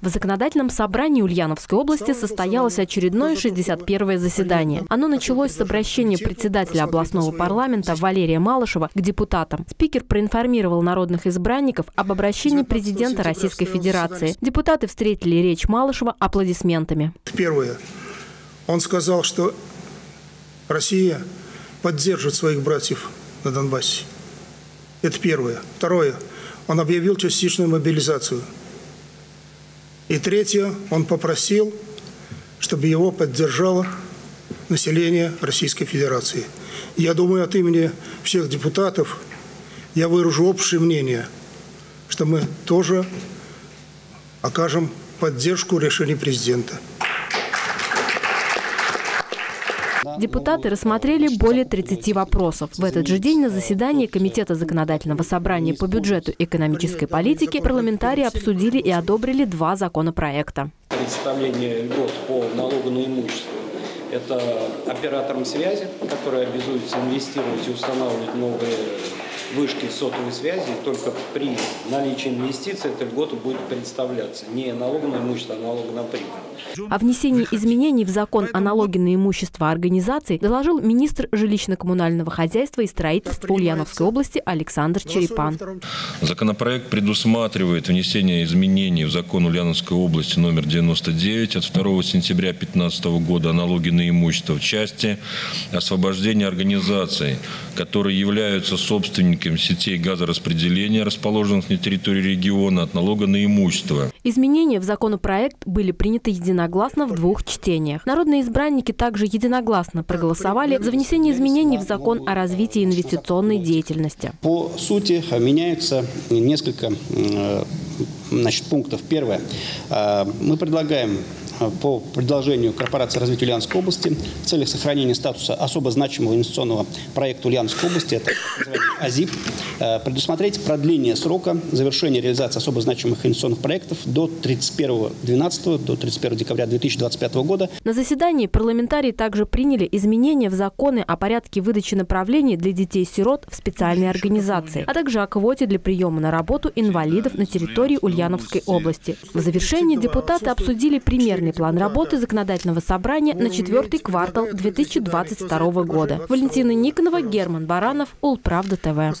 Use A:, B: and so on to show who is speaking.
A: В законодательном собрании Ульяновской области состоялось очередное 61-е заседание. Оно началось с обращения председателя областного парламента Валерия Малышева к депутатам. Спикер проинформировал народных избранников об обращении президента Российской Федерации. Депутаты встретили речь Малышева аплодисментами.
B: Первое. Он сказал, что Россия поддержит своих братьев на Донбассе. Это первое. Второе. Он объявил частичную мобилизацию – и третье, он попросил, чтобы его поддержало население Российской Федерации. Я думаю, от имени всех депутатов я выражу общее мнение, что мы тоже окажем поддержку решений президента.
A: Депутаты рассмотрели более 30 вопросов. В этот же день на заседании Комитета законодательного собрания по бюджету и экономической политике парламентарии обсудили и одобрили два законопроекта.
C: Представление льгот по налогу на имущество – это операторам связи, которые обязуются инвестировать и устанавливать новые вышки сотовой связи, только при наличии инвестиций эта льгота будет представляться. Не налог на имущество, а налог на прибыль.
A: О внесении изменений в закон о налоге на имущество организаций доложил министр жилищно-коммунального хозяйства и строительства Ульяновской области Александр Черепан.
D: Законопроект предусматривает внесение изменений в закон Ульяновской области номер 99 от 2 сентября 2015 года о налоге на имущество в части освобождения организаций, которые являются собственниками сетей газораспределения, расположенных на территории региона, от налога на имущество.
A: Изменения в законопроект были приняты единогласно в двух чтениях. Народные избранники также единогласно проголосовали за внесение изменений в закон о развитии инвестиционной деятельности.
E: По сути меняются несколько э, значит, пунктов. Первое. Э, мы предлагаем по предложению Корпорации развития Ульяновской области в целях сохранения статуса особо значимого инвестиционного проекта Ульяновской области, это АЗИП, э, предусмотреть продление срока завершения реализации особо значимых инвестиционных проектов до 31.12, до 31 декабря 2025 года.
A: На заседании парламентарии также приняли изменения в законы о порядке выдачи направлений для детей-сирот в специальные организации, а также о квоте для приема на работу инвалидов на территории Ульяновской области. В завершении депутаты обсудили примерные детальный план работы законодательного собрания на четвертый квартал 2022 года. Валентина Никонова, Герман Баранов, Улправда ТВ.